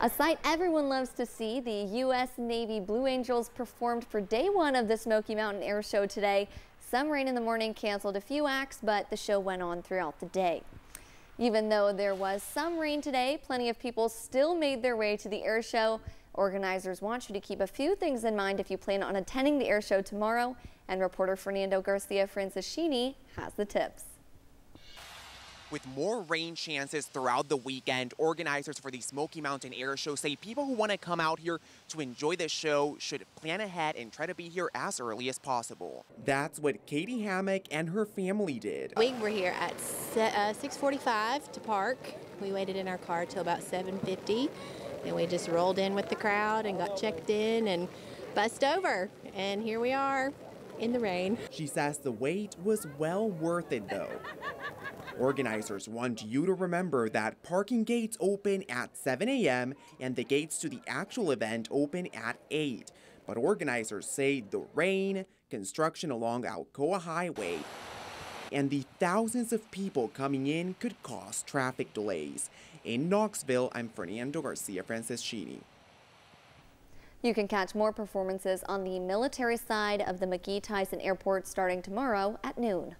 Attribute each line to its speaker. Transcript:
Speaker 1: A sight everyone loves to see, the U.S. Navy Blue Angels performed for day one of the Smoky Mountain Air Show today. Some rain in the morning canceled a few acts, but the show went on throughout the day. Even though there was some rain today, plenty of people still made their way to the air show. Organizers want you to keep a few things in mind if you plan on attending the air show tomorrow. And reporter Fernando Garcia Franceschini has the tips.
Speaker 2: With more rain chances throughout the weekend, organizers for the Smoky Mountain Air Show say people who want to come out here to enjoy the show should plan ahead and try to be here as early as possible. That's what Katie Hammock and her family did.
Speaker 3: We were here at uh, 6:45 to park. We waited in our car till about 7:50, and we just rolled in with the crowd and got checked in and bussed over. And here we are in the rain.
Speaker 2: She says the wait was well worth it though. Organizers want you to remember that parking gates open at 7 a.m. and the gates to the actual event open at 8. But organizers say the rain, construction along Alcoa Highway, and the thousands of people coming in could cause traffic delays. In Knoxville, I'm Fernando Garcia Franceschini.
Speaker 1: You can catch more performances on the military side of the McGhee Tyson Airport starting tomorrow at noon.